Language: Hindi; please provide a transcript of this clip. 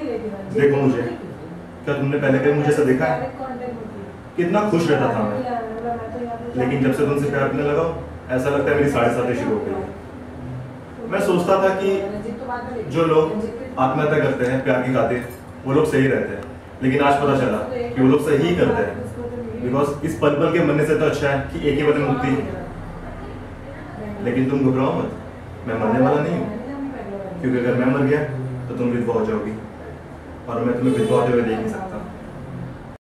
देखो मुझे। क्या तुमने पहले कभी मुझे ऐसा देखा है? कितना खुश रहता था मैं। लेकिन जब से तुमसे प्यार करने लगा ऐसा लगता है मेरी साढ़े साथी शुरू हो गई मैं सोचता था कि जो लोग आत्महत्या करते हैं प्यार की खातिर वो लोग सही रहते हैं। लेकिन आज पता चला कि वो लोग सही ही करते हैं। बिकॉज़ इस पल पल के मरने से तो अच्छा है कि एक ही बदन मुक्ति। है लेकिन तुम घबराओ मत। मैं मरने वाला नहीं हूँ। क्योंकि अगर मैं मर गया तो तुम भी हो जाओगी। और मैं तुम्हें भिजवाते हुए देख नहीं सकता।